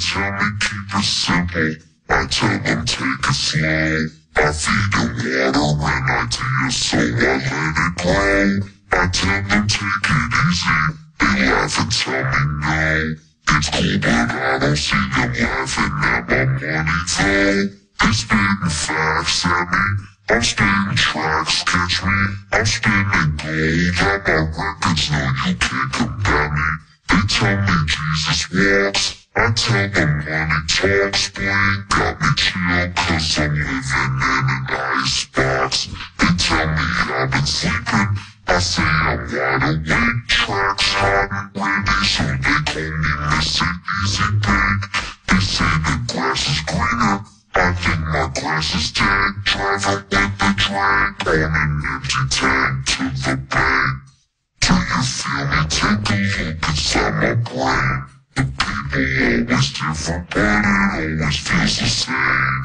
tell me keep it simple. I tell them take it slow. I feed them water and ideas, so I let it grow. I tell them take it easy. They laugh and tell me no. It's cool, but I don't see them laughing at my money though. They spitting facts at me. I'm spitting tracks, catch me. I'm spinning gold at my records, no you can't combat me. They tell me Jesus walks. I tell them money talks, boy, got me chill, cause I'm living in an icebox. They tell me I've been sleeping, I say I'm wide awake, tracks hot and ready, so they call me Mr. Easy Bake. They say the grass is greener, I think my grass is dead, driving with the drag on an empty tank to the bank. Do you feel me? Take a look inside my brain. Always different, but it always feels the same.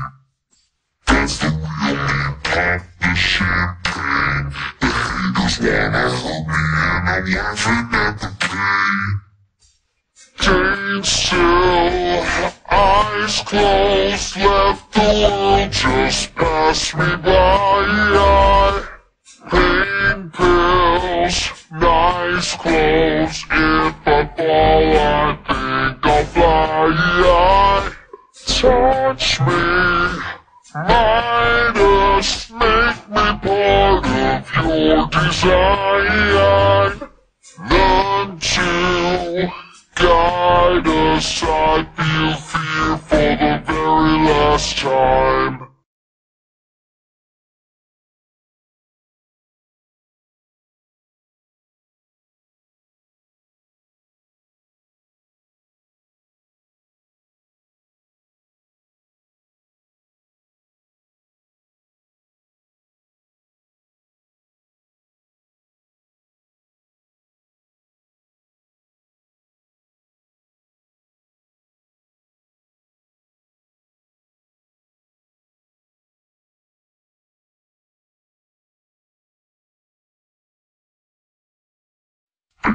That's the real pop the champagne. The haters wanna hurt me, and I'm laughing at the pain. Staying still, eyes closed, left the world just pass me by. Pain pills, nice clothes. Touch me, Midas, make me part of your design. Learn to guide us. I feel fear for the very last time.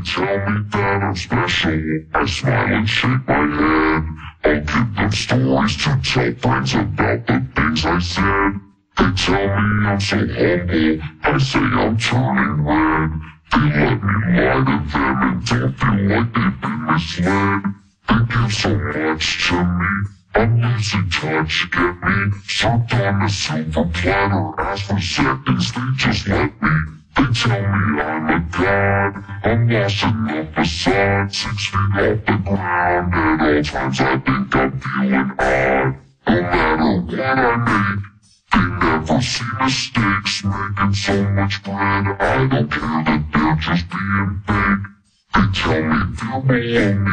They tell me that I'm special. I smile and shake my head. I'll give them stories to tell friends about the things I said. They tell me I'm so humble. I say I'm turning red. They let me lie to them and don't feel like they've been misled. They give so much to me. I'm losing touch, get me? Served on a silver platter. Ask for seconds, they just let me. They tell me I'm a god. I'm lost in the facade, six feet off the ground. At all times I think I'm feeling odd. No matter what I make, they never see mistakes. Making so much bread, I don't care that they're just being fake. They tell me they're below me.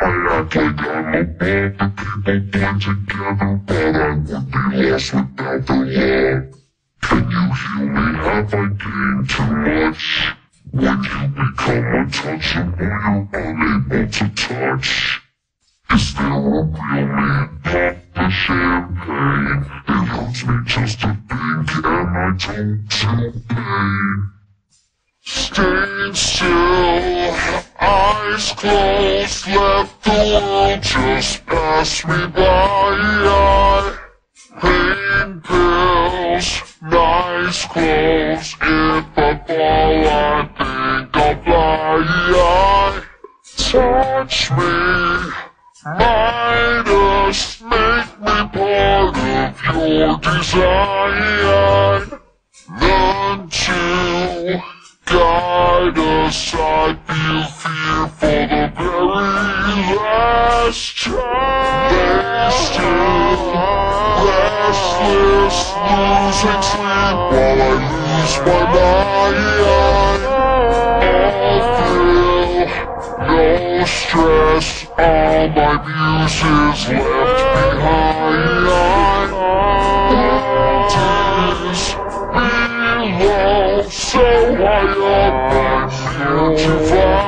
I act like I'm above the people blend together, but I would be lost without their love. Can you heal me? Have I gained too much? When you become untouchable, you're unable to touch. Is there a real me? Pop the champagne. It hurts me just to think, and I don't feel pain. Staying still, eyes closed, left the world just pass me by. Pain pills, nice clothes. If fly. Touch me, Midas, make me part of your design. Learn to guide us. I feel fear for the very last time. They still restless, losing sleep while I lose my mind. My muses left behind. Mountains below, so I'm here to find.